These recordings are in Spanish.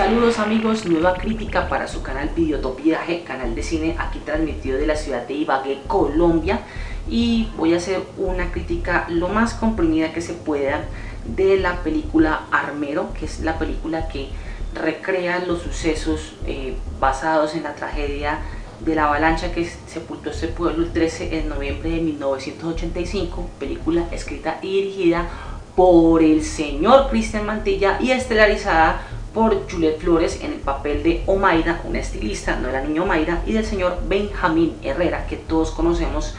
Saludos amigos, nueva crítica para su canal Videotopiaje, canal de cine aquí transmitido de la ciudad de Ibagué, Colombia. Y voy a hacer una crítica lo más comprimida que se pueda de la película Armero, que es la película que recrea los sucesos eh, basados en la tragedia de la avalancha que sepultó este pueblo el 13 de noviembre de 1985, película escrita y dirigida por el señor Cristian Mantilla y estelarizada por Juliette Flores en el papel de Omaira, una estilista, no era niño Omaira, y del señor Benjamín Herrera, que todos conocemos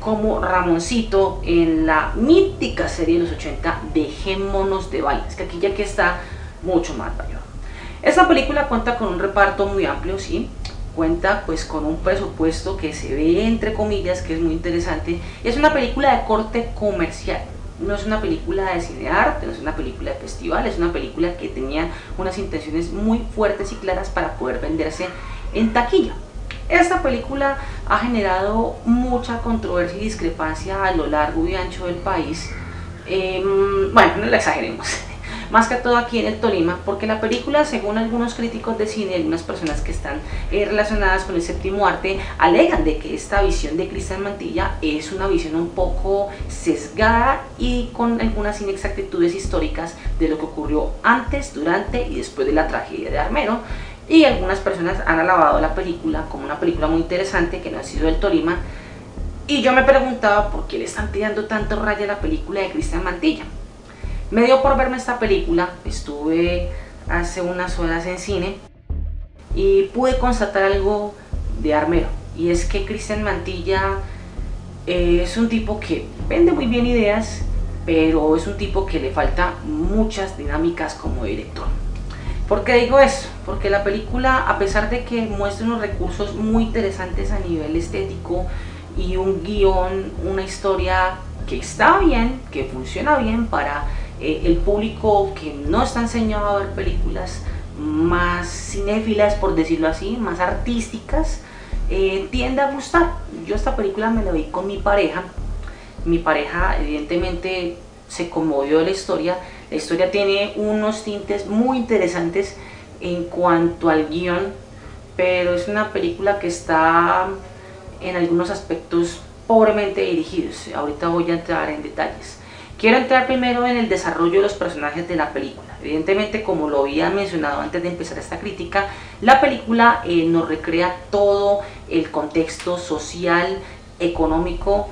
como Ramoncito en la mítica serie de los 80 Dejémonos de bailes, que aquí ya que está mucho más mayor. Esta película cuenta con un reparto muy amplio, sí, cuenta pues con un presupuesto que se ve entre comillas, que es muy interesante. Es una película de corte comercial, no es una película de cine arte, no es una película de festival, es una película que tenía unas intenciones muy fuertes y claras para poder venderse en taquilla. Esta película ha generado mucha controversia y discrepancia a lo largo y ancho del país. Em, bueno, no lo exageremos más que todo aquí en el Tolima, porque la película, según algunos críticos de cine, algunas personas que están eh, relacionadas con el séptimo arte, alegan de que esta visión de Cristian Mantilla es una visión un poco sesgada y con algunas inexactitudes históricas de lo que ocurrió antes, durante y después de la tragedia de Armero. Y algunas personas han alabado la película como una película muy interesante que no ha sido del Tolima. Y yo me preguntaba por qué le están tirando tanto raya a la película de Cristian Mantilla. Me dio por verme esta película, estuve hace unas horas en cine y pude constatar algo de Armero. Y es que Cristian Mantilla eh, es un tipo que vende muy bien ideas, pero es un tipo que le falta muchas dinámicas como director. ¿Por qué digo eso? Porque la película, a pesar de que muestra unos recursos muy interesantes a nivel estético y un guion, una historia que está bien, que funciona bien para eh, el público que no está enseñado a ver películas más cinéfilas, por decirlo así, más artísticas, eh, tiende a gustar. Yo esta película me la vi con mi pareja. Mi pareja evidentemente se conmovió de la historia. La historia tiene unos tintes muy interesantes en cuanto al guion, pero es una película que está en algunos aspectos pobremente dirigidos. Ahorita voy a entrar en detalles. Quiero entrar primero en el desarrollo de los personajes de la película. Evidentemente, como lo había mencionado antes de empezar esta crítica, la película eh, nos recrea todo el contexto social, económico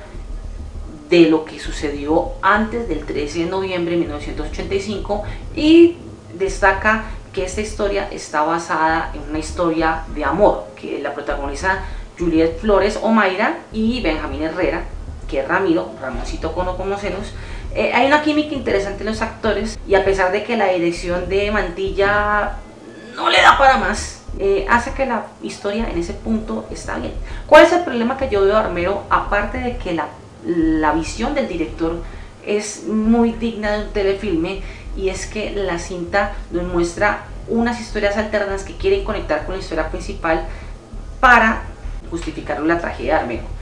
de lo que sucedió antes del 13 de noviembre de 1985 y destaca que esta historia está basada en una historia de amor que la protagoniza Juliette Flores Omaira y Benjamín Herrera, que es Ramiro, Ramoncito como conocemos, eh, hay una química interesante en los actores y a pesar de que la dirección de Mantilla no le da para más, eh, hace que la historia en ese punto está bien. ¿Cuál es el problema que yo veo a Armero? Aparte de que la, la visión del director es muy digna de un telefilme y es que la cinta nos muestra unas historias alternas que quieren conectar con la historia principal para justificar la tragedia de Armero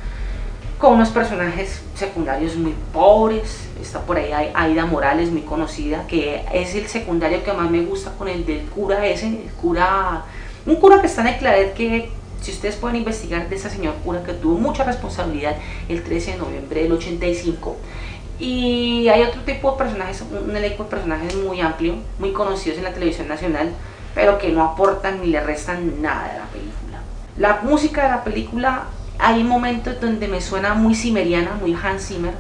con unos personajes secundarios muy pobres. Está por ahí Aida Morales, muy conocida, que es el secundario que más me gusta con el del cura ese, el cura, un cura que está en el Claret que si ustedes pueden investigar de ese señor cura que tuvo mucha responsabilidad el 13 de noviembre del 85. Y hay otro tipo de personajes, un elenco de personajes muy amplio, muy conocidos en la televisión nacional, pero que no aportan ni le restan nada a la película. La música de la película hay momentos donde me suena muy cimeriana, muy Hans Zimmer,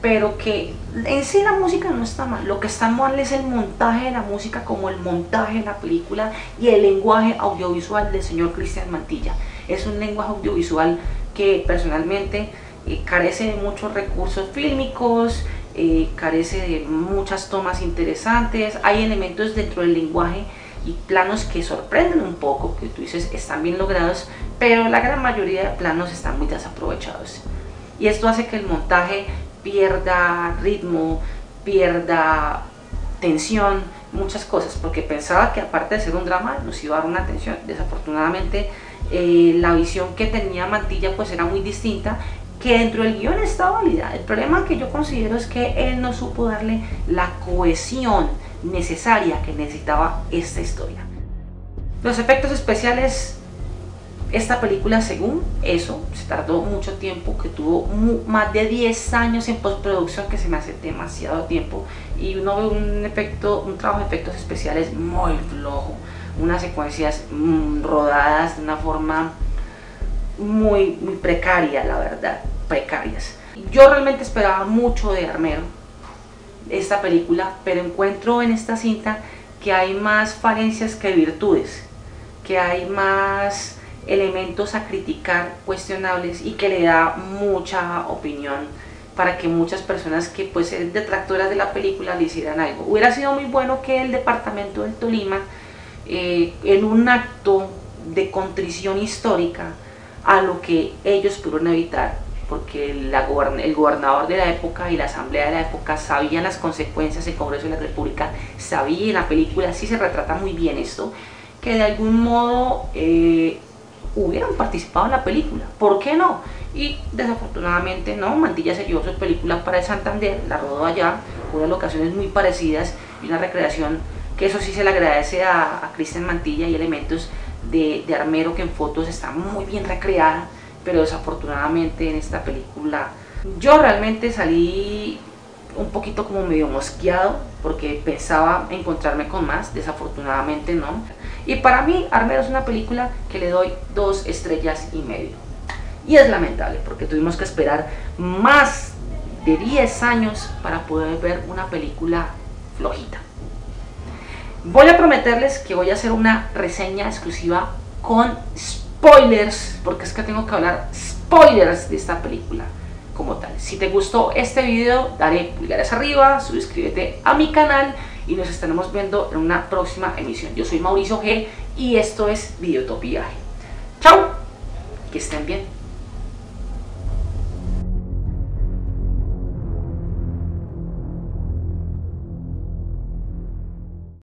pero que en sí la música no está mal. Lo que está mal es el montaje de la música, como el montaje de la película y el lenguaje audiovisual del señor Cristian Mantilla. Es un lenguaje audiovisual que personalmente eh, carece de muchos recursos fílmicos, eh, carece de muchas tomas interesantes. Hay elementos dentro del lenguaje y planos que sorprenden un poco, que tú dices están bien logrados, pero la gran mayoría de planos están muy desaprovechados. Y esto hace que el montaje pierda ritmo, pierda tensión, muchas cosas, porque pensaba que aparte de ser un drama nos iba a dar una tensión. Desafortunadamente eh, la visión que tenía Mantilla pues era muy distinta, que dentro del guion está válida. El problema que yo considero es que él no supo darle la cohesión necesaria que necesitaba esta historia. Los efectos especiales, esta película según eso, se tardó mucho tiempo, que tuvo más de 10 años en postproducción, que se me hace demasiado tiempo, y uno ve un efecto, un trabajo de efectos especiales muy flojo, unas secuencias mm, rodadas de una forma muy, precaria, la verdad, precarias. Yo realmente esperaba mucho de Armero, esta película, pero encuentro en esta cinta que hay más falencias que virtudes, que hay más elementos a criticar cuestionables y que le da mucha opinión para que muchas personas que pues eran detractoras de la película le hicieran algo. Hubiera sido muy bueno que el departamento del Tolima, eh, en un acto de contrición histórica a lo que ellos pudieron evitar, porque el gobernador de la época y la asamblea de la época sabían las consecuencias del Congreso de la República, sabía en la película, sí se retrata muy bien esto, que de algún modo eh, hubieran participado en la película, ¿por qué no? Y desafortunadamente no, Mantilla se llevó su película para el Santander, la rodó allá, unas locaciones muy parecidas y una recreación que eso sí se le agradece a, a Cristian Mantilla y elementos de, Armero que en fotos está muy bien recreada pero desafortunadamente en esta película yo realmente salí un poquito como medio mosqueado porque pensaba encontrarme con más, desafortunadamente no. Y para mí Armero es una película que le doy dos estrellas y medio. Y es lamentable porque tuvimos que esperar más de 10 años para poder ver una película flojita. Voy a prometerles que voy a hacer una reseña exclusiva con spoilers, porque es que tengo que hablar spoilers de esta película como tal. Si te gustó este video, dale pulgares arriba, suscríbete a mi canal y nos estaremos viendo en una próxima emisión. Yo soy Mauricio G y esto es Videotopiaje. Chao, que estén bien.